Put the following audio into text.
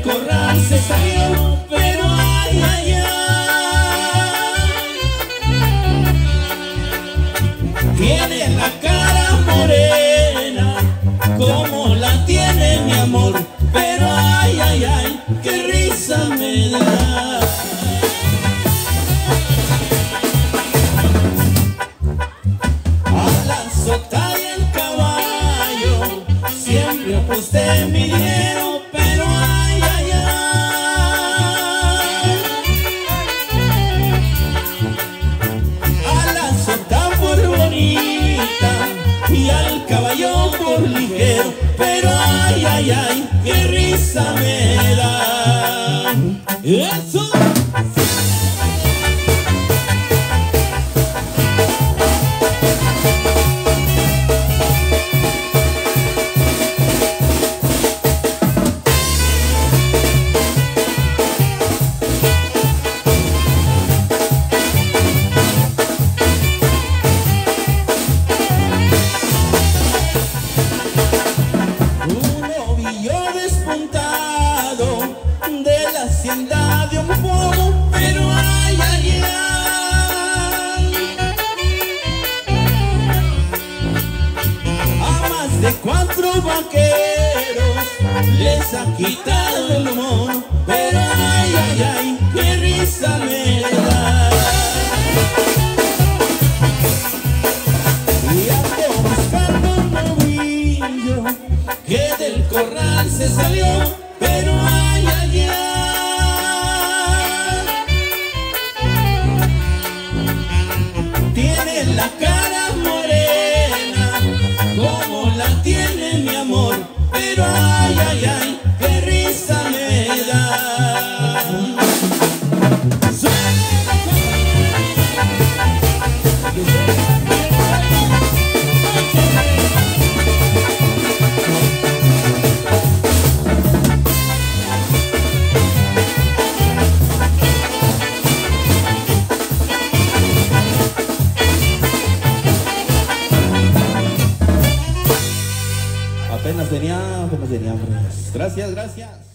del corral se salió, pero ay, ay, ay. Tiene la cara morena, como la tiene mi amor, pero ay, ay, ay, qué risa me da. A la sota del caballo, siempre aposté mi dinero. Caballo por ligero, pero ay, ay, ay, qué risa me da. De cuatro vaqueros les ha quitado el mono, pero ay, ay, ay, qué risa me da. Y ando buscando un novillo que del corral se salió, pero ay, ay, ay. Tiene la cara ay, ay, ay, Apenas tenía, apenas tenía. Gracias, gracias.